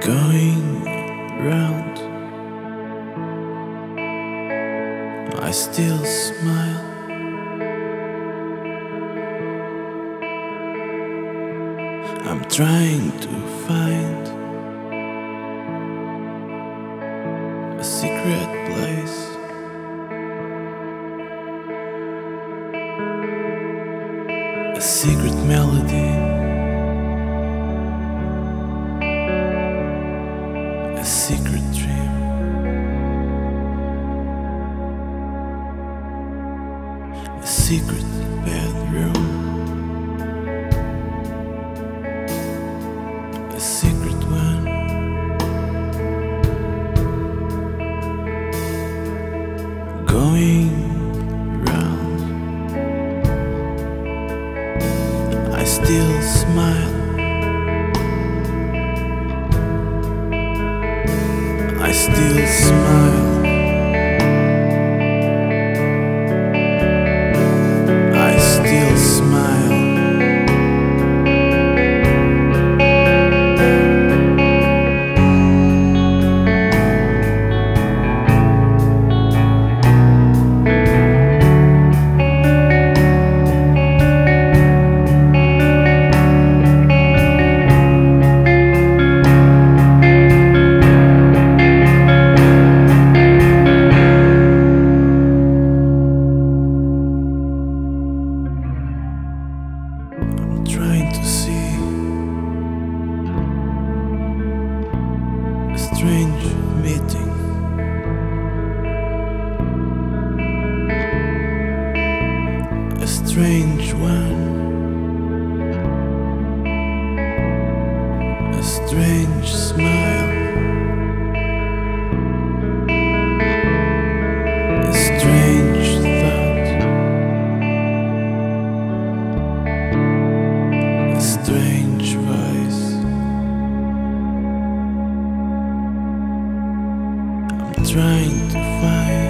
going round. I still smile. I'm trying to find. Secret place. A secret melody. A secret dream. A secret Going round. I still smile. I still smile. Strange meeting. A strange one. A strange trying to find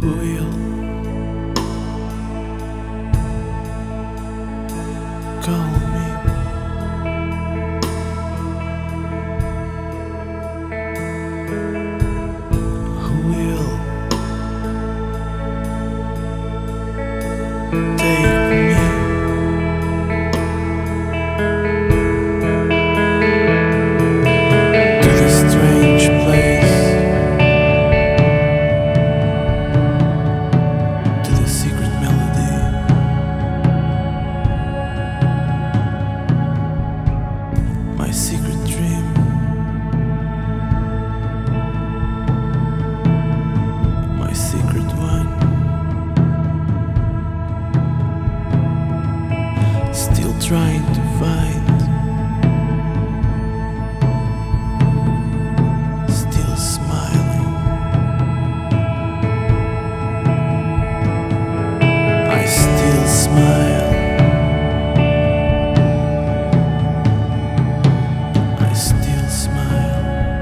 Who I still smile.